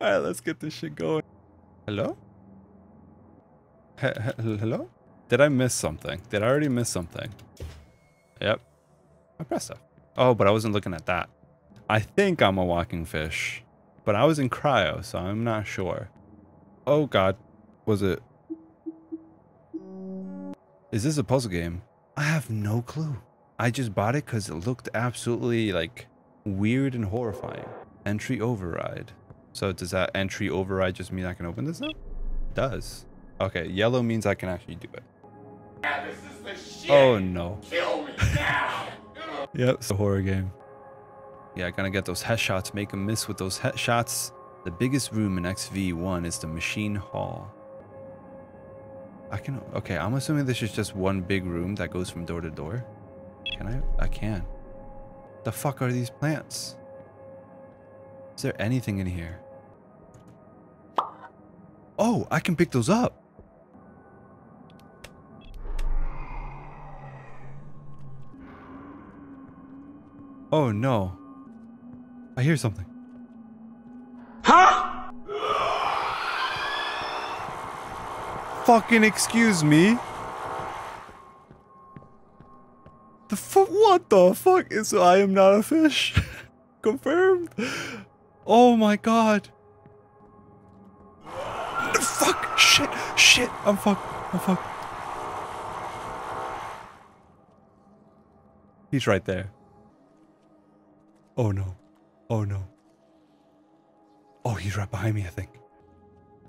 Alright, let's get this shit going. Hello? He he hello? Did I miss something? Did I already miss something? Yep. I pressed F. Oh, but I wasn't looking at that. I think I'm a walking fish. But I was in cryo, so I'm not sure. Oh god. Was it... Is this a puzzle game? I have no clue. I just bought it because it looked absolutely, like, weird and horrifying. Entry override. So does that entry override just mean I can open this now? It does. Okay, yellow means I can actually do it. Yeah, this is the shit. Oh no. Kill me now. Yep, it's a horror game. Yeah, I gotta get those headshots, make them miss with those headshots. The biggest room in XV1 is the machine hall. I can, okay, I'm assuming this is just one big room that goes from door to door. Can I? I can. The fuck are these plants? Is there anything in here? Oh, I can pick those up. Oh no. I hear something. Huh? Fucking excuse me. The fuck? What the fuck? Is I am not a fish? Confirmed. Oh my god. Fuck! Shit! Shit! I'm fucked. I'm fucked. He's right there. Oh no. Oh no. Oh, he's right behind me, I think.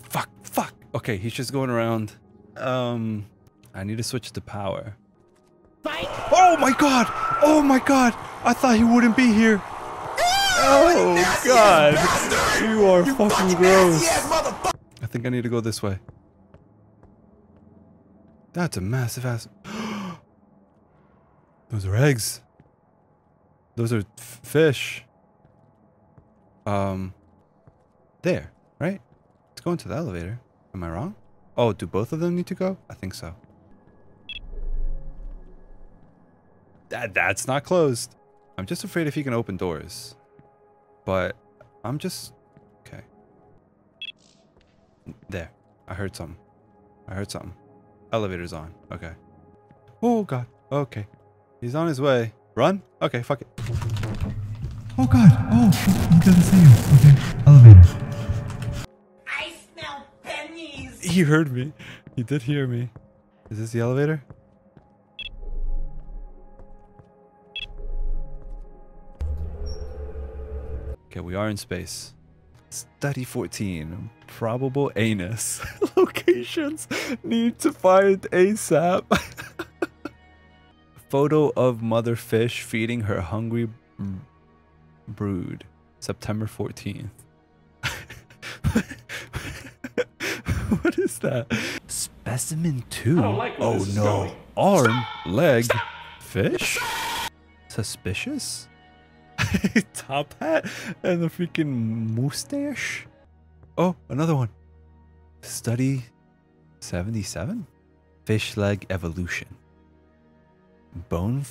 Fuck, fuck. Okay, he's just going around. Um, I need to switch to power. Fight. Oh my god! Oh my god! I thought he wouldn't be here. Oh god! You are fucking gross. I think I need to go this way. That's a massive ass. Those are eggs. Those are fish. Um, there, right? Let's go into the elevator. Am I wrong? Oh, do both of them need to go? I think so. That that's not closed. I'm just afraid if he can open doors. But I'm just. There. I heard something. I heard something. Elevator's on. Okay. Oh god. Okay. He's on his way. Run? Okay, fuck it. Oh god. Oh, he doesn't see you. Okay. Elevator. I smell pennies. He heard me. He did hear me. Is this the elevator? Okay, we are in space. Study 14. Probable anus. Locations need to find ASAP. Photo of mother fish feeding her hungry brood. September 14th. what is that? Specimen 2. Like oh no. going. Arm, leg, fish? Suspicious? Top hat and the freaking mustache? Oh, another one. Study 77? Fish leg evolution. Bone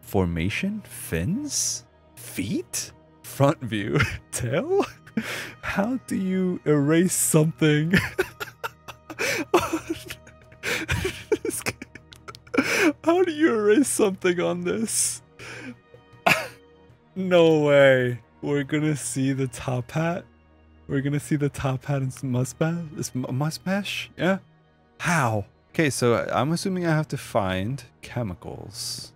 formation? Fins? Feet? Front view? Tail? How do you erase something? How do you erase something on this? No way. We're gonna see the top hat. We're gonna see the top hat and some mustache. This mustache? Yeah. How? Okay, so I'm assuming I have to find chemicals.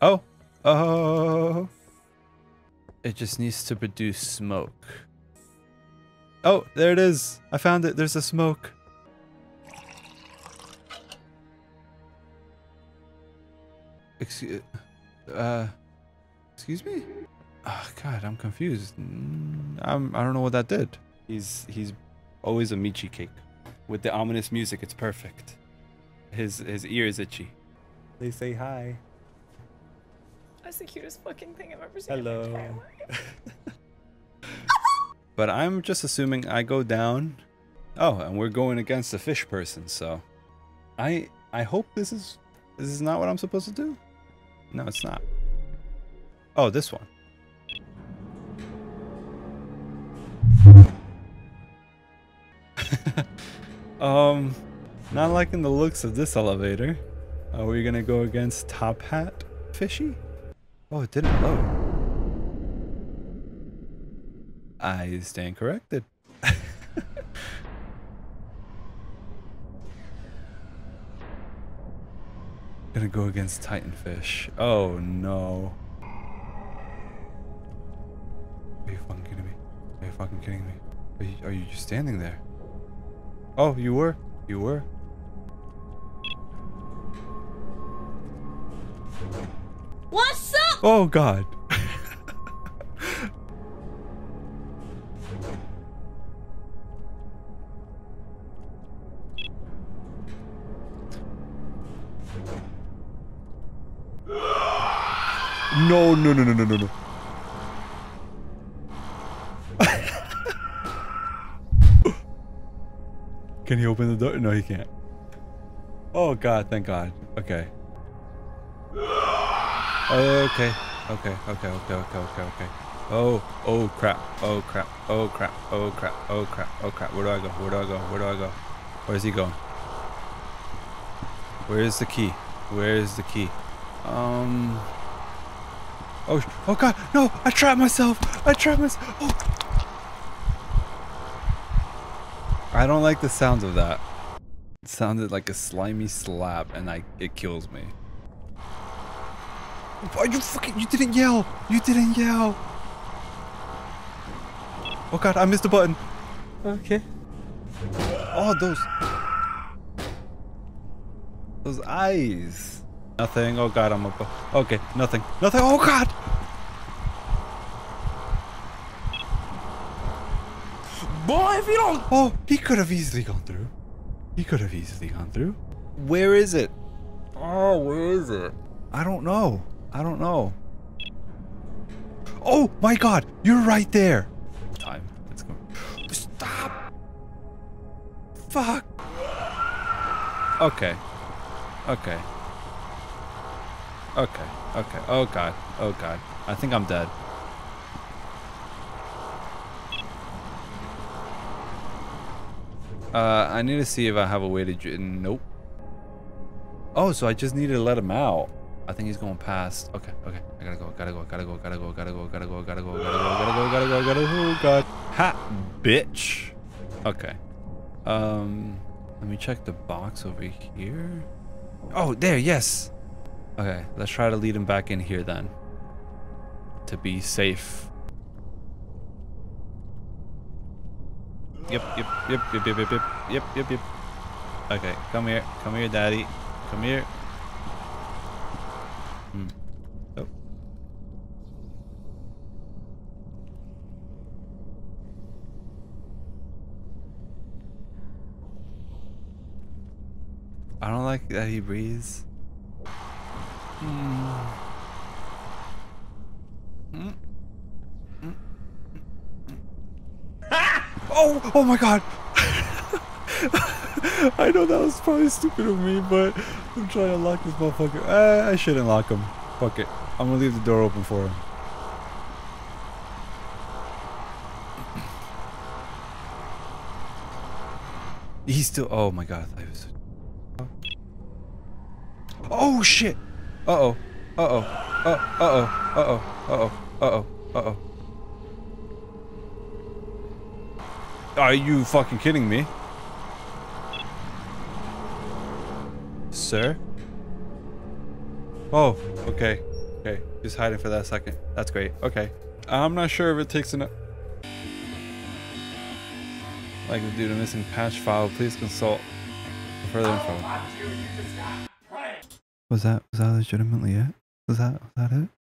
Oh. Oh. It just needs to produce smoke. Oh, there it is. I found it. There's a smoke. Excuse, uh, excuse me? Oh, God, I'm confused. Mm, I'm, I don't know what that did. He's, he's always a Michi cake. With the ominous music, it's perfect. His, his ear is itchy. They say hi. That's the cutest fucking thing I've ever seen. Hello. But I'm just assuming I go down. Oh, and we're going against a fish person, so I I hope this is this is not what I'm supposed to do. No, it's not. Oh, this one. um, not liking the looks of this elevator. Are we gonna go against Top Hat Fishy? Oh, it didn't load. I stand corrected. Gonna go against Titanfish. Oh no. Are you fucking kidding me? Are you fucking kidding me? Are you, are you just standing there? Oh, you were? You were? What's up? Oh god. No, no, no, no, no, no, no. Can he open the door? No, he can't. Oh, God, thank God. Okay. Okay. Okay, okay, okay, okay, okay, okay. Oh, oh crap, oh crap, oh crap, oh crap, oh crap, oh crap. Where do I go? Where do I go? Where do I go? Where's he going? Where is the key? Where is the key? Um, Oh. Oh god. No! I trapped myself. I trapped myself. Oh. I don't like the sound of that. It sounded like a slimy slap, and I it kills me. Why you fucking you didn't yell! You didn't yell! Oh god, I missed the button. Okay. Oh those Those eyes. Nothing. Oh god, I'm up. Okay, nothing. Nothing. Oh god! If you don't Oh, he could have easily gone through. He could have easily gone through. Where is it? Oh, where is it? I don't know. I don't know. Oh my god, you're right there. Time. Let's go. Stop. Fuck. Okay. Okay. Okay. Okay. Oh god. Oh god. I think I'm dead. Uh, I need to see if I have a way to. Nope. Oh, so I just need to let him out. I think he's going past. Okay, okay. I gotta go, gotta go, gotta go, gotta go, gotta go, gotta go, gotta go, gotta go, gotta go, gotta go, gotta go. Oh god. Ha, bitch. Okay. Um, let me check the box over here. Oh, there. Yes. Okay, let's try to lead him back in here then. To be safe. Yep, yep, yep, yep, yep, yep, yep, yep, yep, yep. Okay, come here, come here, daddy. Come here. Hmm. Oh. I don't like that he breathes. Hmm. Hmm. Oh, oh my god. I know that was probably stupid of me, but I'm trying to lock this motherfucker. Uh, I shouldn't lock him. Fuck it. I'm gonna leave the door open for him. He's still. Oh my god. I was. Oh shit. Uh oh. Uh oh. Uh uh oh. Uh oh. Uh oh. Uh oh. Uh oh. Are you fucking kidding me? Sir? Oh, okay. Okay. Just hiding for that second. That's great. Okay. I'm not sure if it takes enough. Like to do the missing patch file, please consult for further info. Fuck you, you just got pranked. Was that was that legitimately it? Was that was that it?